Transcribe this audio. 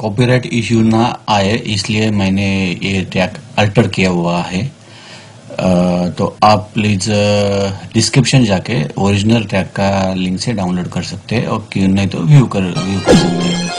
Copyright issue ना आए, इसलिए मैंने ये ट्रैक अल्टर किया हुआ है। तो आप प्लीज़ डिस्क्रिप्शन जाके ओरिजिनल ट्रैक का लिंक से डाउनलोड कर सकते हैं और क्यों नहीं तो व्यू कर व्यू कर सकते हैं।